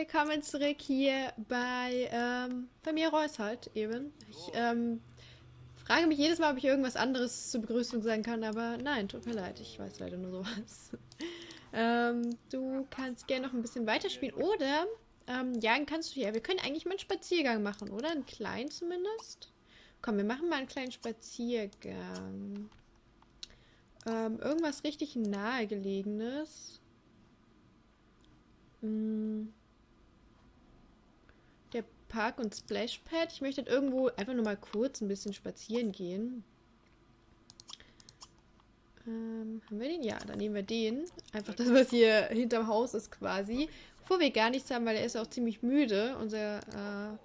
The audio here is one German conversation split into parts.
willkommen zurück hier bei ähm, Familie Reus halt eben. Ich ähm, frage mich jedes Mal, ob ich irgendwas anderes zur Begrüßung sagen kann, aber nein, tut mir leid, ich weiß leider nur sowas. ähm, du kannst gerne noch ein bisschen weiterspielen oder ähm, jagen kannst du ja. Wir können eigentlich mal einen Spaziergang machen, oder? Einen kleinen zumindest. Komm, wir machen mal einen kleinen Spaziergang. Ähm, irgendwas richtig nahegelegenes. Hm. Park und Splashpad. Ich möchte irgendwo einfach nur mal kurz ein bisschen spazieren gehen. Ähm, haben wir den? Ja, dann nehmen wir den. Einfach das, was hier hinterm Haus ist quasi. Bevor wir gar nichts haben, weil er ist auch ziemlich müde, unser, äh,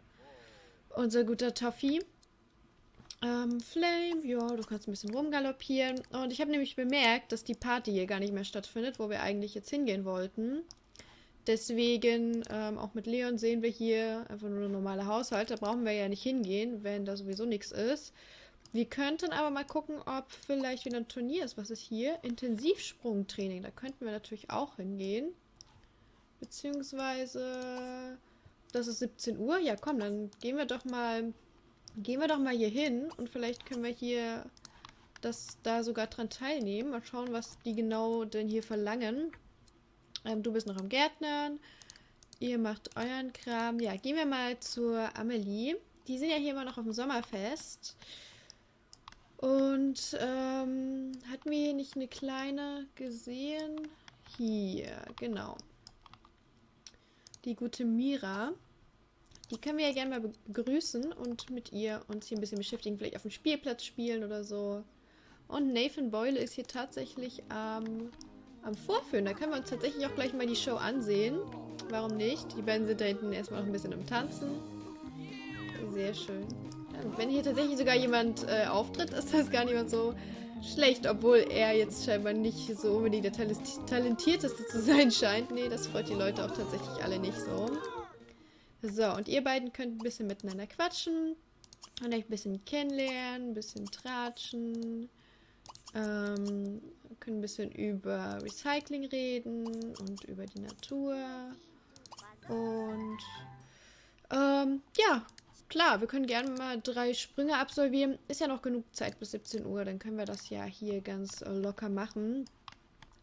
unser guter Toffee. Ähm, Flame, ja, du kannst ein bisschen rumgaloppieren. Und ich habe nämlich bemerkt, dass die Party hier gar nicht mehr stattfindet, wo wir eigentlich jetzt hingehen wollten. Deswegen, ähm, auch mit Leon sehen wir hier einfach nur eine normale Haushalt. Da brauchen wir ja nicht hingehen, wenn da sowieso nichts ist. Wir könnten aber mal gucken, ob vielleicht wieder ein Turnier ist. Was ist hier? Intensivsprungtraining. Da könnten wir natürlich auch hingehen. Beziehungsweise, das ist 17 Uhr. Ja, komm, dann gehen wir doch mal, gehen wir doch mal hier hin und vielleicht können wir hier das da sogar dran teilnehmen. Mal schauen, was die genau denn hier verlangen. Ähm, du bist noch am Gärtnern. Ihr macht euren Kram. Ja, gehen wir mal zur Amelie. Die sind ja hier immer noch auf dem Sommerfest. Und ähm, hatten wir hier nicht eine kleine gesehen? Hier, genau. Die gute Mira. Die können wir ja gerne mal begrüßen und mit ihr uns hier ein bisschen beschäftigen. Vielleicht auf dem Spielplatz spielen oder so. Und Nathan Boyle ist hier tatsächlich am am Vorführen. Da können wir uns tatsächlich auch gleich mal die Show ansehen. Warum nicht? Die beiden sind da hinten erstmal noch ein bisschen im Tanzen. Sehr schön. Ja, wenn hier tatsächlich sogar jemand äh, auftritt, ist das gar nicht mal so schlecht, obwohl er jetzt scheinbar nicht so unbedingt der talentierteste zu sein scheint. Nee, das freut die Leute auch tatsächlich alle nicht so. So, und ihr beiden könnt ein bisschen miteinander quatschen und euch ein bisschen kennenlernen, ein bisschen tratschen. Ähm, können ein bisschen über Recycling reden und über die Natur. Und ähm, ja, klar, wir können gerne mal drei Sprünge absolvieren. Ist ja noch genug Zeit bis 17 Uhr, dann können wir das ja hier ganz locker machen.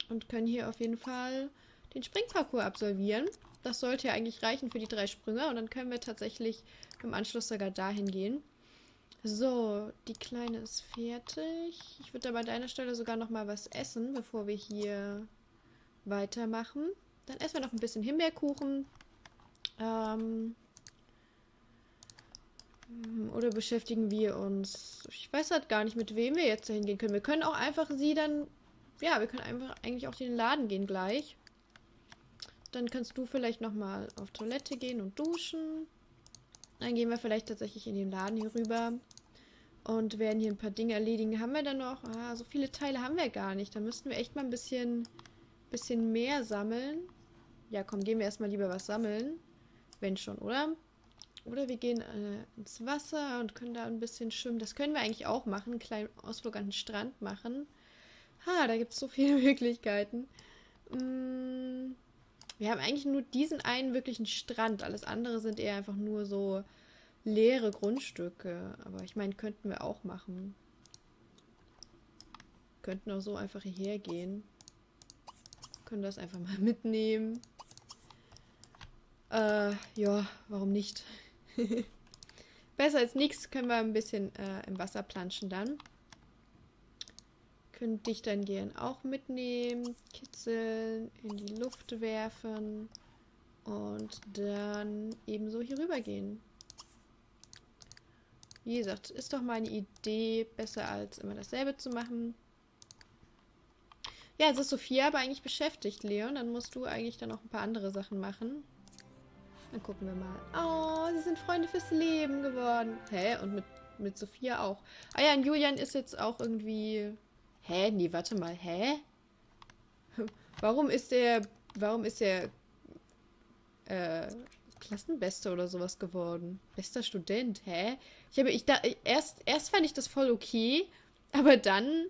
Und können hier auf jeden Fall den Springparcours absolvieren. Das sollte ja eigentlich reichen für die drei Sprünge. Und dann können wir tatsächlich im Anschluss sogar dahin gehen. So, die Kleine ist fertig. Ich würde bei deiner Stelle sogar noch mal was essen, bevor wir hier weitermachen. Dann essen wir noch ein bisschen Himbeerkuchen. Ähm, oder beschäftigen wir uns... Ich weiß halt gar nicht, mit wem wir jetzt dahin gehen können. Wir können auch einfach sie dann... Ja, wir können einfach eigentlich auch in den Laden gehen gleich. Dann kannst du vielleicht noch mal auf Toilette gehen und duschen. Dann gehen wir vielleicht tatsächlich in den Laden hier rüber und werden hier ein paar Dinge erledigen. Haben wir dann noch? Ah, so viele Teile haben wir gar nicht. Da müssten wir echt mal ein bisschen, bisschen mehr sammeln. Ja, komm, gehen wir erstmal lieber was sammeln. Wenn schon, oder? Oder wir gehen äh, ins Wasser und können da ein bisschen schwimmen. Das können wir eigentlich auch machen. Einen kleinen Ausflug an den Strand machen. Ha, da gibt es so viele Möglichkeiten. Mm, wir haben eigentlich nur diesen einen wirklichen Strand. Alles andere sind eher einfach nur so leere Grundstücke. Aber ich meine, könnten wir auch machen. Könnten auch so einfach hierher gehen. Können das einfach mal mitnehmen. Äh, ja, warum nicht? Besser als nichts können wir ein bisschen äh, im Wasser planschen dann. Könnte ich dann gern auch mitnehmen, kitzeln, in die Luft werfen und dann ebenso hier rüber gehen. Wie gesagt, ist doch meine Idee, besser als immer dasselbe zu machen. Ja, jetzt ist Sophia aber eigentlich beschäftigt, Leon. Dann musst du eigentlich dann noch ein paar andere Sachen machen. Dann gucken wir mal. Oh, sie sind Freunde fürs Leben geworden. Hä? Und mit, mit Sophia auch. Ah ja, und Julian ist jetzt auch irgendwie Hä? Nee, warte mal. Hä? Warum ist der. Warum ist der. Äh. Klassenbester oder sowas geworden? Bester Student, hä? Ich habe. Ich da, erst, erst fand ich das voll okay, aber dann.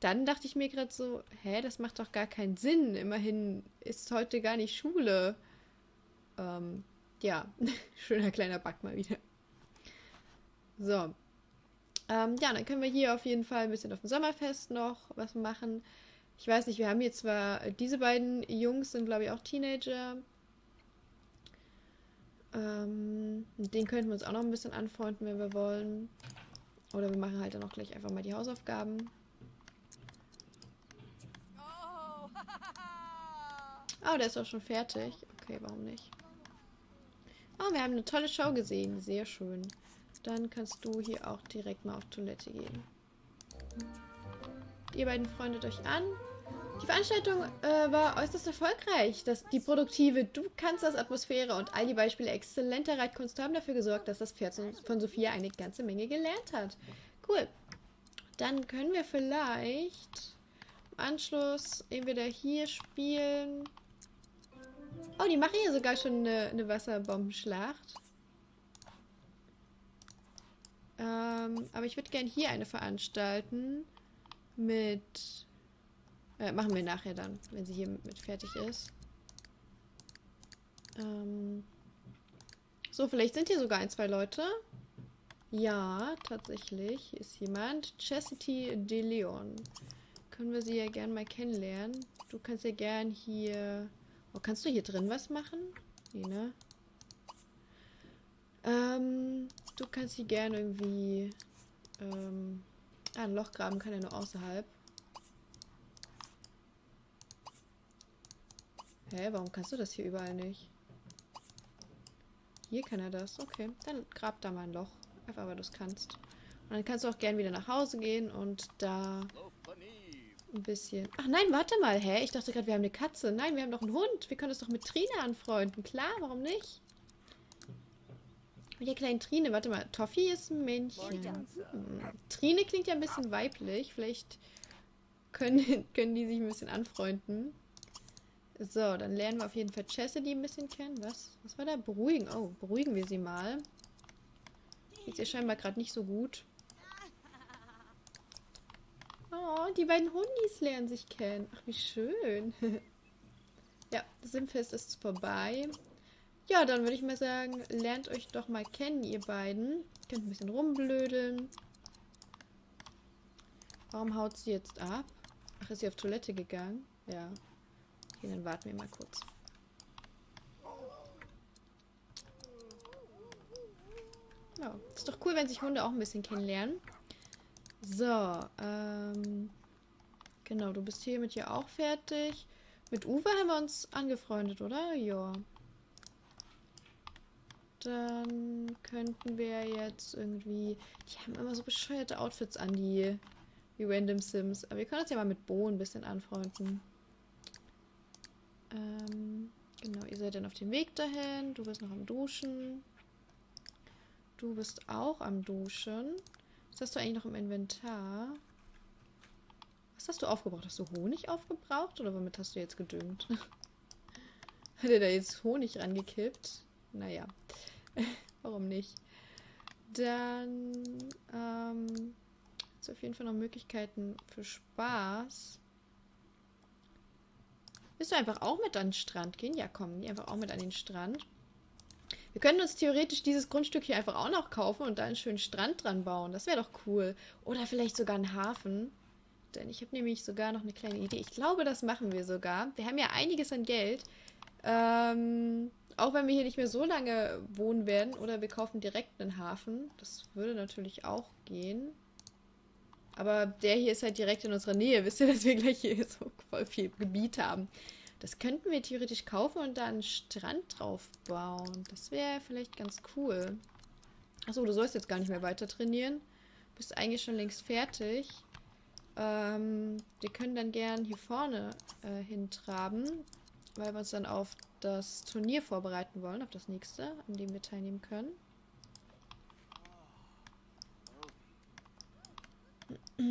Dann dachte ich mir gerade so, hä, das macht doch gar keinen Sinn. Immerhin ist heute gar nicht Schule. ähm, ja, schöner kleiner Bug mal wieder. So. Ähm, ja, dann können wir hier auf jeden Fall ein bisschen auf dem Sommerfest noch was machen. Ich weiß nicht, wir haben hier zwar, diese beiden Jungs sind glaube ich auch Teenager. Ähm, den könnten wir uns auch noch ein bisschen anfreunden, wenn wir wollen. Oder wir machen halt dann auch gleich einfach mal die Hausaufgaben. Oh, der ist auch schon fertig. Okay, warum nicht? Oh, wir haben eine tolle Show gesehen. Sehr schön. Dann kannst du hier auch direkt mal auf Toilette gehen. Ihr beiden freundet euch an. Die Veranstaltung äh, war äußerst erfolgreich. Das, die produktive Du kannst das Atmosphäre und all die Beispiele exzellenter Reitkunst haben dafür gesorgt, dass das Pferd von Sophia eine ganze Menge gelernt hat. Cool. Dann können wir vielleicht im Anschluss entweder hier spielen. Oh, die machen hier sogar schon eine, eine Wasserbombenschlacht. Ähm, aber ich würde gerne hier eine veranstalten mit äh, machen wir nachher dann, wenn sie hier mit fertig ist. Ähm so, vielleicht sind hier sogar ein, zwei Leute. Ja, tatsächlich. Hier ist jemand. Chastity de Leon. Können wir sie ja gern mal kennenlernen. Du kannst ja gern hier... Oh, kannst du hier drin was machen? Nee, ne? Ähm, du kannst sie gern irgendwie... Ähm, ah, ein Loch graben kann er nur außerhalb. Hä, warum kannst du das hier überall nicht? Hier kann er das. Okay, dann grab da mal ein Loch. Einfach, weil du es kannst. Und dann kannst du auch gern wieder nach Hause gehen und da ein bisschen... Ach nein, warte mal. Hä? Ich dachte gerade, wir haben eine Katze. Nein, wir haben doch einen Hund. Wir können uns doch mit Trine anfreunden. Klar, warum nicht? Mit der kleinen Trine. Warte mal. Toffi ist ein Männchen. Hm. Trine klingt ja ein bisschen weiblich. Vielleicht können, können die sich ein bisschen anfreunden. So, dann lernen wir auf jeden Fall Chastity ein bisschen kennen. Was? Was war da? Beruhigen. Oh, beruhigen wir sie mal. Geht's ihr scheinbar gerade nicht so gut. Oh, die beiden Hundis lernen sich kennen. Ach, wie schön. ja, das Simfest ist vorbei. Ja, dann würde ich mal sagen, lernt euch doch mal kennen, ihr beiden. Könnt ein bisschen rumblödeln. Warum haut sie jetzt ab? Ach, ist sie auf Toilette gegangen? Ja. Okay, dann warten wir mal kurz. Ja, ist doch cool, wenn sich Hunde auch ein bisschen kennenlernen. So, ähm, genau, du bist hiermit ja auch fertig. Mit Uwe haben wir uns angefreundet, oder? Ja. Dann könnten wir jetzt irgendwie... Die haben immer so bescheuerte Outfits an, die, die Random Sims. Aber wir können uns ja mal mit Bo ein bisschen anfreunden. Ähm, genau, ihr seid dann auf dem Weg dahin. Du bist noch am Duschen. Du bist auch am Duschen. Was hast du eigentlich noch im Inventar? Was hast du aufgebraucht? Hast du Honig aufgebraucht? Oder womit hast du jetzt gedüngt? Hat er da jetzt Honig rangekippt? Naja. Warum nicht? Dann ähm, hat auf jeden Fall noch Möglichkeiten für Spaß. Willst du einfach auch mit an den Strand gehen? Ja, komm, geh einfach auch mit an den Strand. Wir können uns theoretisch dieses Grundstück hier einfach auch noch kaufen und da einen schönen Strand dran bauen. Das wäre doch cool. Oder vielleicht sogar einen Hafen. Denn ich habe nämlich sogar noch eine kleine Idee. Ich glaube, das machen wir sogar. Wir haben ja einiges an Geld. Ähm, auch wenn wir hier nicht mehr so lange wohnen werden. Oder wir kaufen direkt einen Hafen. Das würde natürlich auch gehen. Aber der hier ist halt direkt in unserer Nähe. Wisst ihr, dass wir gleich hier so voll viel Gebiet haben? Das könnten wir theoretisch kaufen und da einen Strand drauf bauen. Das wäre vielleicht ganz cool. Achso, du sollst jetzt gar nicht mehr weiter trainieren. Bist eigentlich schon längst fertig. Ähm, wir können dann gern hier vorne äh, hintraben, weil wir uns dann auf das Turnier vorbereiten wollen, auf das nächste, an dem wir teilnehmen können. Ja,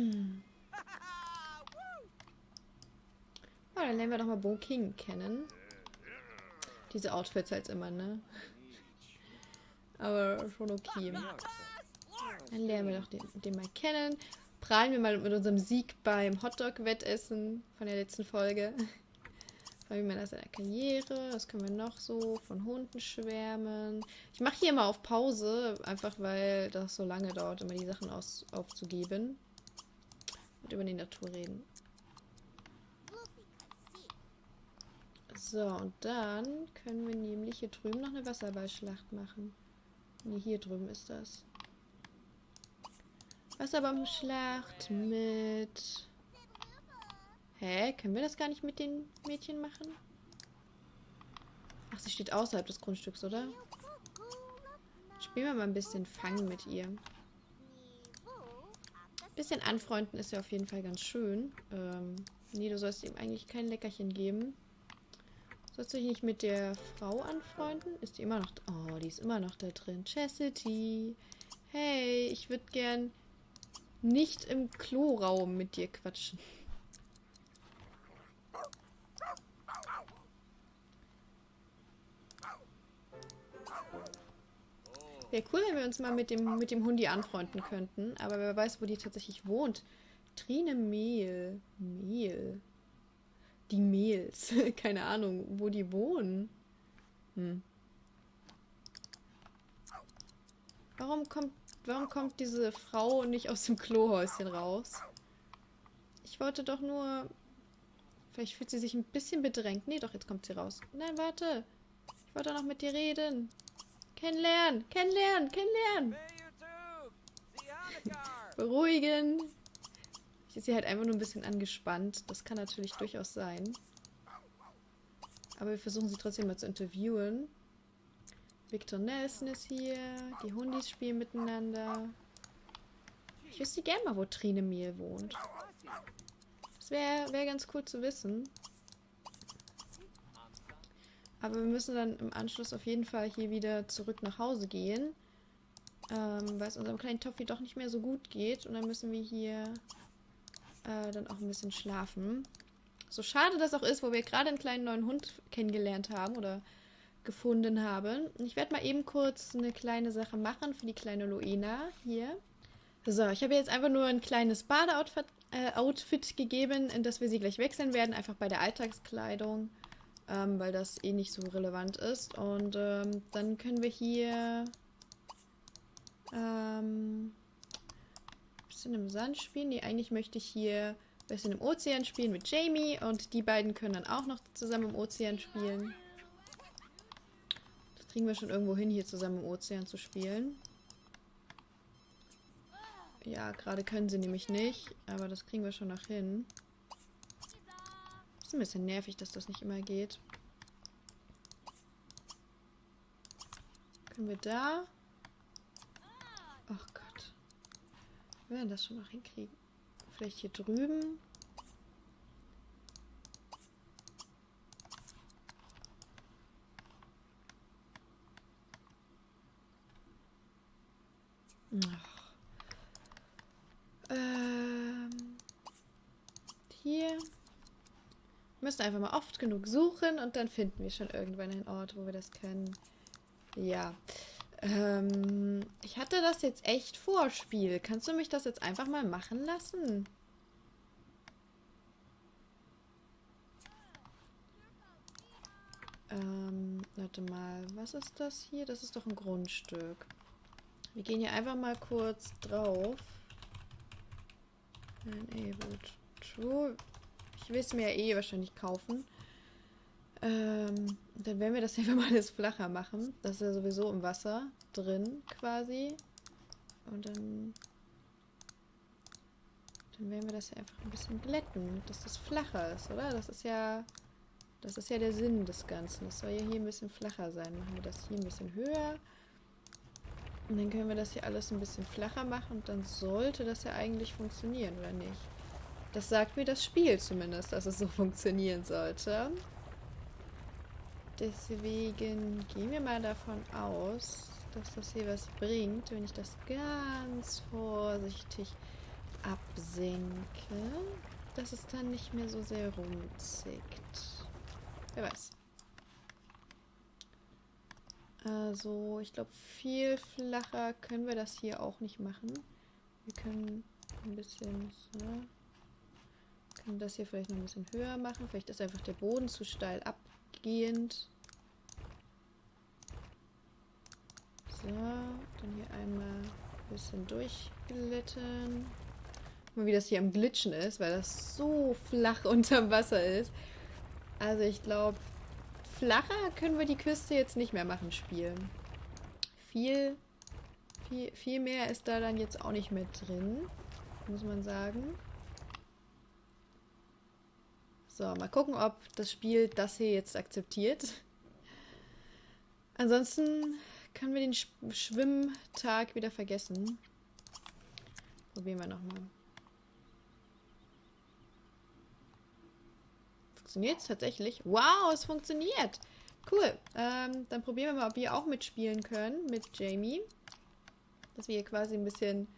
dann lernen wir doch mal Bo King kennen. Diese Outfits halt immer, ne? Aber schon okay. Dann lernen wir doch den, den mal kennen. Prahlen wir mal mit unserem Sieg beim Hotdog-Wettessen von der letzten Folge. Zwei Männer seiner Karriere. Was können wir noch so? Von Hunden schwärmen. Ich mache hier immer auf Pause, einfach weil das so lange dauert, immer die Sachen aus, aufzugeben. Und über die Natur reden. So, und dann können wir nämlich hier drüben noch eine Wasserballschlacht machen. Ne, hier drüben ist das. Wasserbombenschlacht mit... Hä? Können wir das gar nicht mit den Mädchen machen? Ach, sie steht außerhalb des Grundstücks, oder? Spielen wir mal ein bisschen Fangen mit ihr. Ein bisschen anfreunden ist ja auf jeden Fall ganz schön. Ähm, nee, du sollst ihm eigentlich kein Leckerchen geben. Sollst du dich nicht mit der Frau anfreunden? Ist die immer noch... Oh, die ist immer noch da drin. Chastity. Hey, ich würde gern nicht im Kloraum mit dir quatschen. Wäre cool, wenn wir uns mal mit dem, mit dem Hundi anfreunden könnten. Aber wer weiß, wo die tatsächlich wohnt. Trine Mehl. Mehl. Die Mehls. Keine Ahnung, wo die wohnen. Hm. Warum kommt, warum kommt diese Frau nicht aus dem Klohäuschen raus? Ich wollte doch nur... Vielleicht fühlt sie sich ein bisschen bedrängt. Nee, doch, jetzt kommt sie raus. Nein, warte. Ich wollte noch mit dir reden. Kennenlernen, kennenlernen, kennenlernen. Beruhigen. Ich sie halt einfach nur ein bisschen angespannt. Das kann natürlich durchaus sein. Aber wir versuchen sie trotzdem mal zu interviewen. Victor Nelson ist hier. Die Hundis spielen miteinander. Ich wüsste gerne mal, wo Trine Mehl wohnt. Das wäre wär ganz cool zu wissen. Aber wir müssen dann im Anschluss auf jeden Fall hier wieder zurück nach Hause gehen. Ähm, weil es unserem kleinen Toffi doch nicht mehr so gut geht. Und dann müssen wir hier äh, dann auch ein bisschen schlafen. So schade das auch ist, wo wir gerade einen kleinen neuen Hund kennengelernt haben oder gefunden haben. Ich werde mal eben kurz eine kleine Sache machen für die kleine Loena hier. So, ich habe jetzt einfach nur ein kleines Badeoutfit äh, gegeben, in das wir sie gleich wechseln werden, einfach bei der Alltagskleidung ähm, weil das eh nicht so relevant ist. Und ähm, dann können wir hier ähm, bisschen im Sand spielen. Nee, eigentlich möchte ich hier ein bisschen im Ozean spielen mit Jamie und die beiden können dann auch noch zusammen im Ozean spielen. Das kriegen wir schon irgendwo hin, hier zusammen im Ozean zu spielen. Ja, gerade können sie nämlich nicht, aber das kriegen wir schon noch hin. Ist ein bisschen nervig, dass das nicht immer geht. Können wir da? Ach Gott. Wir werden das schon noch hinkriegen. Vielleicht hier drüben. Ach. Ähm, hier. Wir müssen einfach mal oft genug suchen und dann finden wir schon irgendwann einen Ort, wo wir das können. Ja. Ähm, ich hatte das jetzt echt vor, Spiel. Kannst du mich das jetzt einfach mal machen lassen? Ähm, warte mal. Was ist das hier? Das ist doch ein Grundstück. Wir gehen hier einfach mal kurz drauf. Enabled True. Ich will es mir ja eh wahrscheinlich kaufen. Ähm, dann werden wir das einfach mal alles flacher machen. Das ist ja sowieso im Wasser drin quasi. Und dann, dann werden wir das ja einfach ein bisschen glätten, dass das flacher ist, oder? Das ist ja, das ist ja der Sinn des Ganzen. Das soll ja hier ein bisschen flacher sein. Machen wir das hier ein bisschen höher. Und dann können wir das hier alles ein bisschen flacher machen und dann sollte das ja eigentlich funktionieren, oder nicht? Das sagt mir das Spiel zumindest, dass es so funktionieren sollte. Deswegen gehen wir mal davon aus, dass das hier was bringt, wenn ich das ganz vorsichtig absenke, dass es dann nicht mehr so sehr rumzickt. Wer weiß. Also, ich glaube, viel flacher können wir das hier auch nicht machen. Wir können ein bisschen so Und das hier vielleicht noch ein bisschen höher machen. Vielleicht ist einfach der Boden zu steil abgehend. So, dann hier einmal ein bisschen durchglitten. Mal wie das hier am Glitschen ist, weil das so flach unterm Wasser ist. Also ich glaube, flacher können wir die Küste jetzt nicht mehr machen spielen. Viel, viel, viel mehr ist da dann jetzt auch nicht mehr drin, muss man sagen. So, mal gucken, ob das Spiel das hier jetzt akzeptiert. Ansonsten können wir den Sch Schwimmtag wieder vergessen. Probieren wir nochmal. Funktioniert es tatsächlich? Wow, es funktioniert! Cool. Ähm, dann probieren wir mal, ob wir auch mitspielen können mit Jamie. Dass wir hier quasi ein bisschen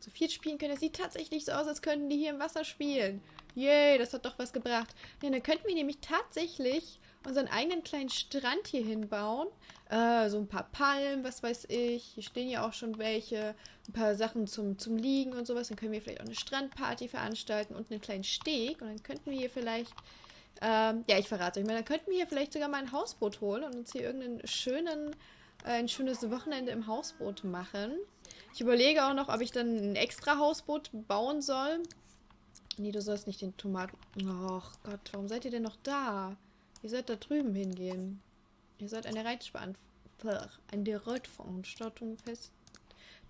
zu viel spielen können. Es sieht tatsächlich so aus, als könnten die hier im Wasser spielen. Yay, das hat doch was gebracht. Ja, dann könnten wir nämlich tatsächlich unseren eigenen kleinen Strand hier hinbauen. Äh, so ein paar Palmen, was weiß ich. Hier stehen ja auch schon welche. Ein paar Sachen zum, zum Liegen und sowas. Dann können wir vielleicht auch eine Strandparty veranstalten und einen kleinen Steg. Und dann könnten wir hier vielleicht... Ähm, ja, ich verrate euch mal. Dann könnten wir hier vielleicht sogar mal ein Hausboot holen und uns hier irgendeinen schönen... Äh, ein schönes Wochenende im Hausboot machen. Ich überlege auch noch, ob ich dann ein extra Hausboot bauen soll. Nee, du sollst nicht den Tomaten... Ach Gott, warum seid ihr denn noch da? Ihr sollt da drüben hingehen. Ihr sollt an der an der Reitveranstaltung fest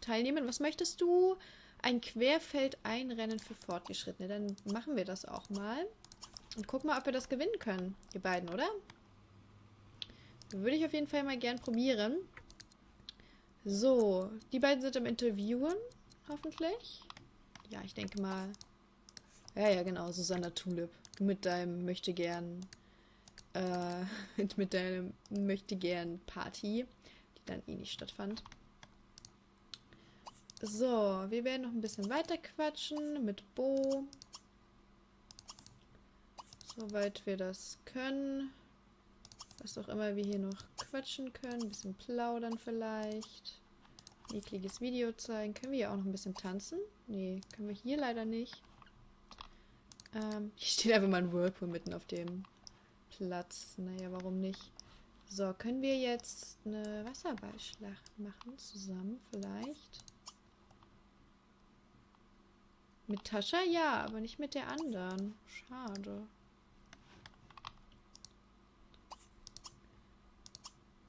teilnehmen. Was möchtest du? Ein Querfeld-Einrennen für Fortgeschrittene. Dann machen wir das auch mal. Und gucken mal, ob wir das gewinnen können. Ihr beiden, oder? Würde ich auf jeden Fall mal gern probieren. So, die beiden sind im Interviewen, hoffentlich. Ja, ich denke mal. Ja, ja, genau, Susanna Tulip. Mit deinem möchte gern äh, mit deinem möchte gern Party, die dann eh nicht stattfand. So, wir werden noch ein bisschen weiter quatschen mit Bo. Soweit wir das können. Was auch immer wir hier noch quatschen können. Ein bisschen plaudern vielleicht. Ekliges Video zeigen. Können wir hier auch noch ein bisschen tanzen? Nee, können wir hier leider nicht. Ähm, hier steht einfach mal ein Whirlpool mitten auf dem Platz. Naja, warum nicht? So, können wir jetzt eine Wasserballschlacht machen zusammen vielleicht? Mit Tascha ja, aber nicht mit der anderen. Schade.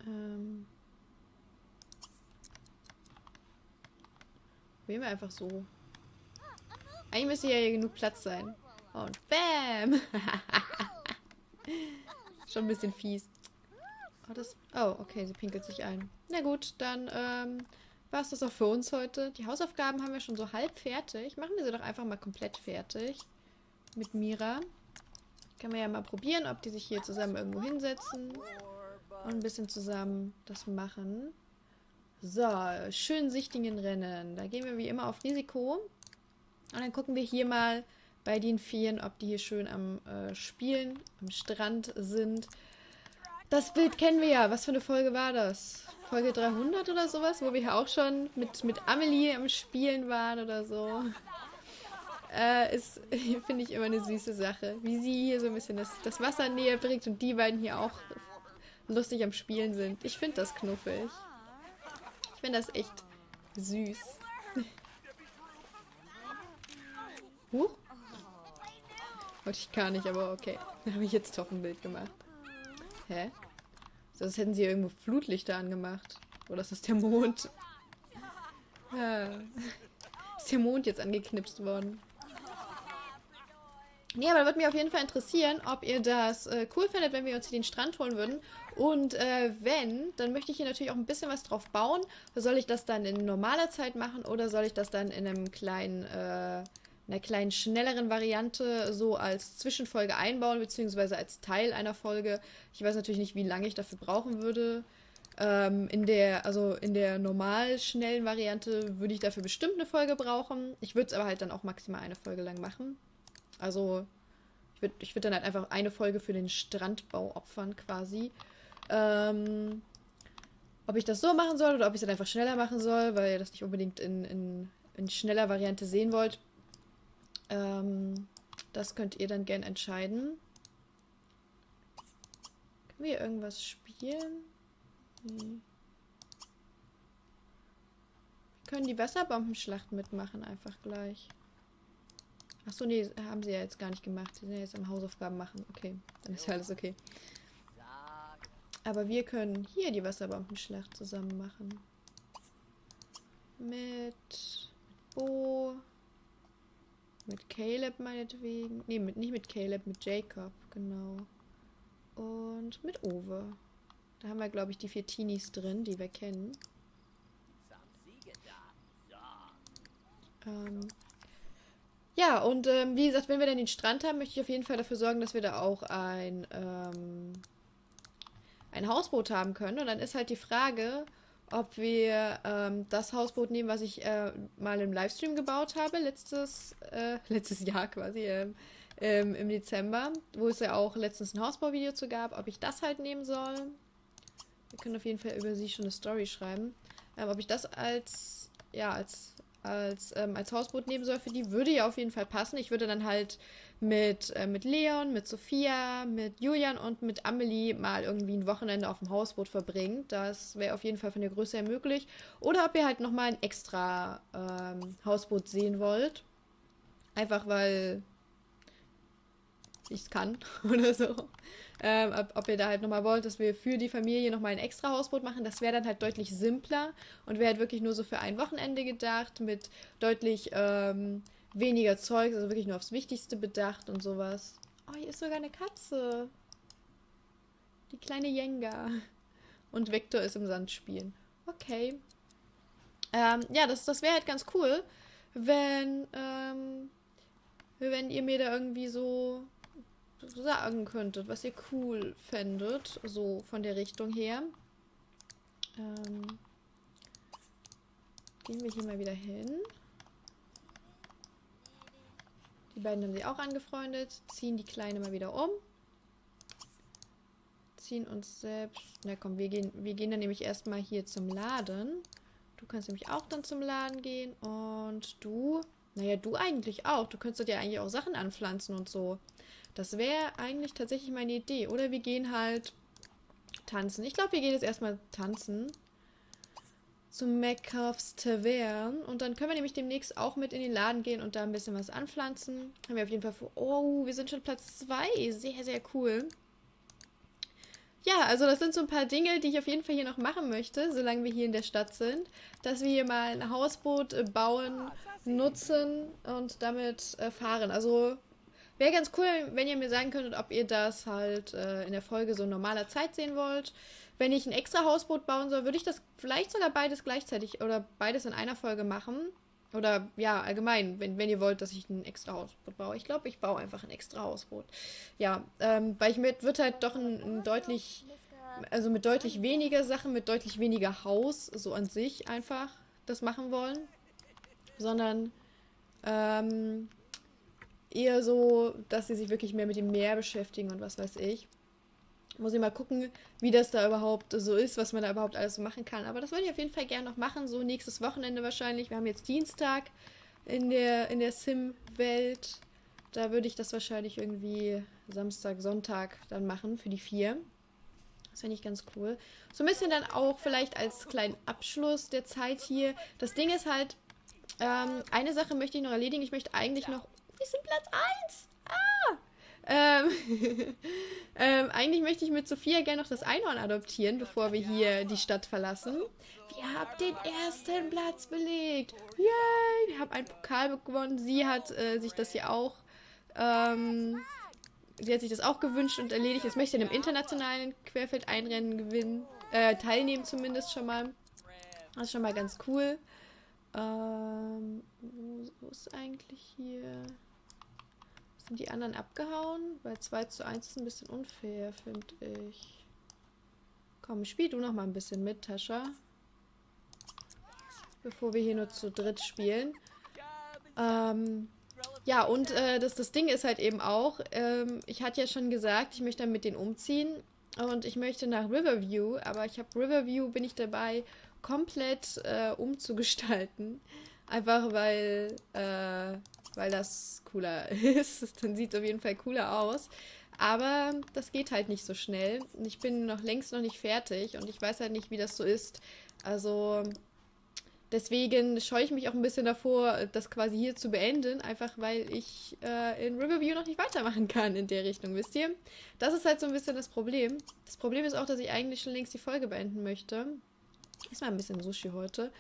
Ähm. Wählen wir einfach so. Eigentlich müsste ja hier genug Platz sein. Und BAM! Schon ein bisschen fies. Oh, das, oh, okay, sie pinkelt sich ein. Na gut, dann ähm, war es das auch für uns heute. Die Hausaufgaben haben wir schon so halb fertig. Machen wir sie doch einfach mal komplett fertig. Mit Mira. Können wir ja mal probieren, ob die sich hier zusammen irgendwo hinsetzen. Und ein bisschen zusammen das machen. So, schön Sichtingen rennen. Da gehen wir wie immer auf Risiko. Und dann gucken wir hier mal, bei den Feen, ob die hier schön am äh, Spielen, am Strand sind. Das Bild kennen wir ja. Was für eine Folge war das? Folge 300 oder sowas, wo wir ja auch schon mit, mit Amelie am Spielen waren oder so. Äh, ist, finde ich, immer eine süße Sache. Wie sie hier so ein bisschen das, das Wasser näher bringt und die beiden hier auch lustig am Spielen sind. Ich finde das knuffig. Ich finde das echt süß. Huch. Wollte ich gar nicht, aber okay. Da habe ich jetzt doch ein Bild gemacht. Hä? Sonst hätten sie irgendwo Flutlichter angemacht. Oder ist das der Mond? Ja. Ist der Mond jetzt angeknipst worden? Nee, aber würde mich auf jeden Fall interessieren, ob ihr das äh, cool findet, wenn wir uns hier den Strand holen würden. Und äh, wenn, dann möchte ich hier natürlich auch ein bisschen was drauf bauen. Soll ich das dann in normaler Zeit machen oder soll ich das dann in einem kleinen äh, einer kleinen, schnelleren Variante so als Zwischenfolge einbauen, beziehungsweise als Teil einer Folge. Ich weiß natürlich nicht, wie lange ich dafür brauchen würde. Ähm, in der, also in der normal schnellen Variante würde ich dafür bestimmt eine Folge brauchen. Ich würde es aber halt dann auch maximal eine Folge lang machen. Also ich würde ich würd dann halt einfach eine Folge für den Strandbau opfern quasi. Ähm, ob ich das so machen soll oder ob ich es dann einfach schneller machen soll, weil ihr das nicht unbedingt in, in, in schneller Variante sehen wollt, ähm, Das könnt ihr dann gern entscheiden. Können wir irgendwas spielen? Nee. Wir können die Wasserbombenschlacht mitmachen, einfach gleich. Achso, nee, haben sie ja jetzt gar nicht gemacht. Sie sind ja jetzt am Hausaufgaben machen. Okay, dann ist alles okay. Aber wir können hier die Wasserbombenschlacht zusammen machen. Mit Bo. Mit Caleb meinetwegen. Nee, mit, nicht mit Caleb, mit Jacob, genau. Und mit Owe. Da haben wir, glaube ich, die vier Teenies drin, die wir kennen. Ähm, ja, und ähm, wie gesagt, wenn wir dann den Strand haben, möchte ich auf jeden Fall dafür sorgen, dass wir da auch ein, ähm, ein Hausboot haben können. Und dann ist halt die Frage, ob wir ähm, das Hausboot nehmen, was ich äh, mal im Livestream gebaut habe, letztes, äh, letztes Jahr quasi, ähm, ähm, im Dezember, wo es ja auch letztens ein Hausbauvideo zu gab, ob ich das halt nehmen soll. Wir können auf jeden Fall über sie schon eine Story schreiben. Ähm, ob ich das als, ja, als, als, ähm, als Hausboot nehmen soll, für die würde ja auf jeden Fall passen. Ich würde dann halt mit, äh, mit Leon, mit Sophia, mit Julian und mit Amelie mal irgendwie ein Wochenende auf dem Hausboot verbringen. Das wäre auf jeden Fall von der Größe her möglich. Oder ob ihr halt nochmal ein extra ähm, Hausboot sehen wollt. Einfach weil ich es kann oder so. Ähm, ob, ob, ihr da halt nochmal wollt, dass wir für die Familie nochmal ein extra Hausboot machen. Das wäre dann halt deutlich simpler und wäre halt wirklich nur so für ein Wochenende gedacht mit deutlich ähm, weniger Zeug, also wirklich nur aufs Wichtigste bedacht und sowas. Oh, hier ist sogar eine Katze. Die kleine Jenga. Und Victor ist im Sand spielen. Okay. Ähm, ja, das, das wäre halt ganz cool, wenn, ähm, wenn ihr mir da irgendwie so sagen könntet, was ihr cool fändet, so von der Richtung her. Ähm, gehen wir hier mal wieder hin. Die beiden haben sie auch angefreundet. Ziehen die Kleine mal wieder um. Ziehen uns selbst... Na komm, wir gehen, wir gehen dann nämlich erstmal hier zum Laden. Du kannst nämlich auch dann zum Laden gehen. Und du... Naja, du eigentlich auch. Du könntest ja eigentlich auch Sachen anpflanzen und so. Das wäre eigentlich tatsächlich meine Idee. Oder wir gehen halt tanzen. Ich glaube, wir gehen jetzt erstmal tanzen zu Metcalfs Tavern. Und dann können wir nämlich demnächst auch mit in den Laden gehen und da ein bisschen was anpflanzen. Haben wir auf jeden Fall vor. Oh, wir sind schon Platz 2. Sehr, sehr cool. Ja, also das sind so ein paar Dinge, die ich auf jeden Fall hier noch machen möchte, solange wir hier in der Stadt sind. Dass wir hier mal ein Hausboot äh, bauen, nutzen und damit äh, fahren. Also wäre ganz cool, wenn ihr mir sagen könntet, ob ihr das halt äh, in der Folge so in normaler Zeit sehen wollt wenn ich ein extra Hausboot bauen soll, würde ich das vielleicht sogar beides gleichzeitig oder beides in einer Folge machen. Oder ja, allgemein, wenn, wenn ihr wollt, dass ich ein extra Hausboot baue. Ich glaube, ich baue einfach ein extra Hausboot. Ja, ähm, weil ich mit, wird halt doch ein, ein deutlich, also mit deutlich weniger Sachen, mit deutlich weniger Haus, so an sich einfach das machen wollen. Sondern ähm, eher so, dass sie sich wirklich mehr mit dem Meer beschäftigen und was weiß ich. Muss ich mal gucken, wie das da überhaupt so ist, was man da überhaupt alles machen kann. Aber das würde ich auf jeden Fall gerne noch machen, so nächstes Wochenende wahrscheinlich. Wir haben jetzt Dienstag in der, in der Sim-Welt. Da würde ich das wahrscheinlich irgendwie Samstag, Sonntag dann machen für die vier. Das finde ich ganz cool. So ein bisschen dann auch vielleicht als kleinen Abschluss der Zeit hier. Das Ding ist halt, ähm, eine Sache möchte ich noch erledigen. Ich möchte eigentlich noch. Wir sind Platz 1! Ah! Ähm, ähm, eigentlich möchte ich mit Sophia gerne noch das Einhorn adoptieren, bevor wir hier die Stadt verlassen. Wir haben den ersten Platz belegt. Yay! Wir haben einen Pokal gewonnen. Sie hat äh, sich das hier auch. Ähm, sie hat sich das auch gewünscht und erledigt. Jetzt möchte ich in einem internationalen Querfeldeinrennen gewinnen. Äh, teilnehmen zumindest schon mal. Das ist schon mal ganz cool. Ähm, wo, wo ist eigentlich hier? Sind die anderen abgehauen? Weil 2 zu 1 ist ein bisschen unfair, finde ich. Komm, spiel du noch mal ein bisschen mit, Tascha. Bevor wir hier nur zu dritt spielen. Ähm, ja, und äh, das, das Ding ist halt eben auch, ähm, ich hatte ja schon gesagt, ich möchte dann mit denen umziehen. Und ich möchte nach Riverview, aber ich habe Riverview, bin ich dabei, komplett äh, umzugestalten. Einfach weil, äh, weil das cooler ist. Dann sieht es auf jeden Fall cooler aus. Aber das geht halt nicht so schnell. Ich bin noch längst noch nicht fertig und ich weiß halt nicht, wie das so ist. Also deswegen scheue ich mich auch ein bisschen davor, das quasi hier zu beenden, einfach weil ich äh, in Riverview noch nicht weitermachen kann in der Richtung, wisst ihr? Das ist halt so ein bisschen das Problem. Das Problem ist auch, dass ich eigentlich schon längst die Folge beenden möchte. Ist mal ein bisschen Sushi heute.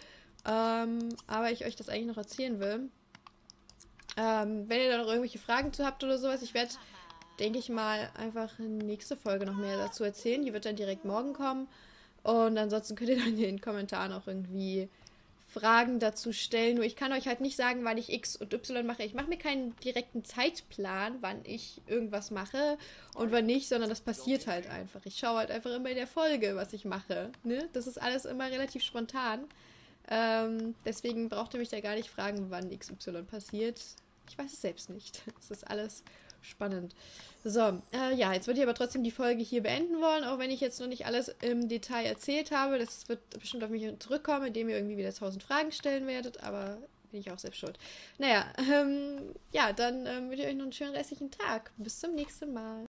Ähm, aber ich euch das eigentlich noch erzählen will. Ähm, wenn ihr da noch irgendwelche Fragen zu habt oder sowas, ich werde, denke ich mal, einfach nächste Folge noch mehr dazu erzählen. Die wird dann direkt morgen kommen. Und ansonsten könnt ihr dann in den Kommentaren auch irgendwie Fragen dazu stellen. Nur ich kann euch halt nicht sagen, wann ich X und Y mache. Ich mache mir keinen direkten Zeitplan, wann ich irgendwas mache und wann nicht, sondern das passiert halt einfach. Ich schaue halt einfach immer in der Folge, was ich mache. Ne? Das ist alles immer relativ spontan. Ähm, deswegen braucht ihr mich da gar nicht fragen, wann XY passiert. Ich weiß es selbst nicht. Es ist alles spannend. So, äh, ja, jetzt würde ich aber trotzdem die Folge hier beenden wollen, auch wenn ich jetzt noch nicht alles im Detail erzählt habe. Das wird bestimmt auf mich zurückkommen, indem ihr irgendwie wieder tausend Fragen stellen werdet, aber bin ich auch selbst schuld. Naja, ähm, ja, dann ähm, wünsche ich euch noch einen schönen restlichen Tag. Bis zum nächsten Mal.